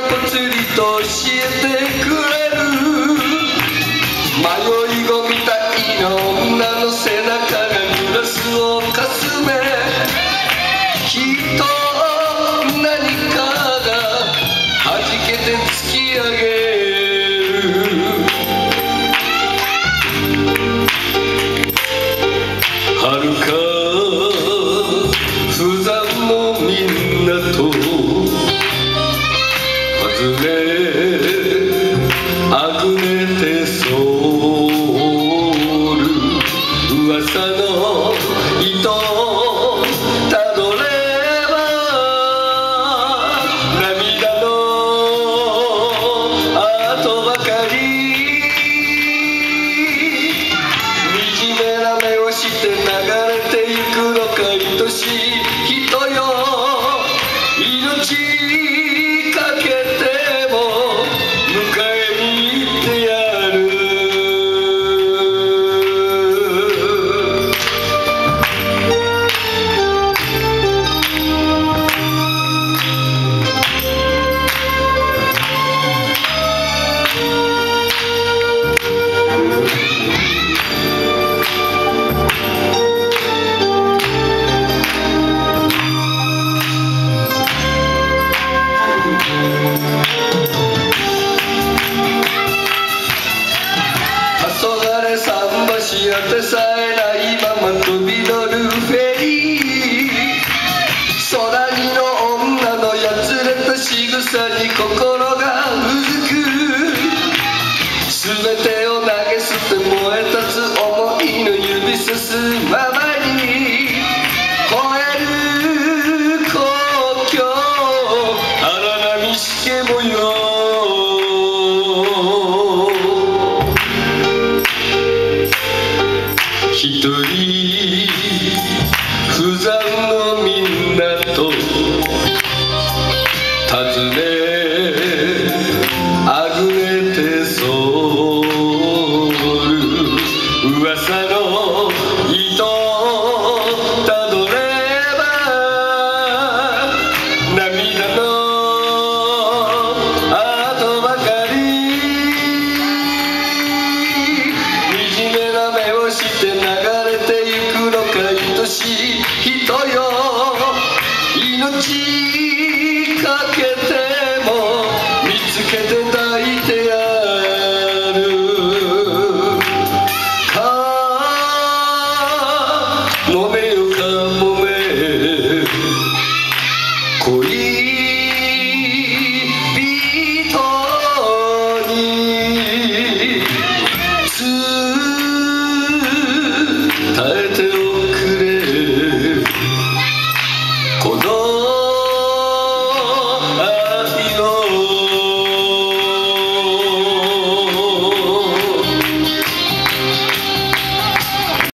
がぽつりと教えてくれる迷い子みたいな女の背中がグラスをかすめ。きっと何かが弾けて突き上げる遥 Let 橋あてさえないまま飛び乗るフェリー。空にの女のやつれた仕草に心がうずく。全てを投げ捨て燃え立つ思いの指さすままに越える故郷。荒波しけ模様一人。不山のみんなと尋ね命かけて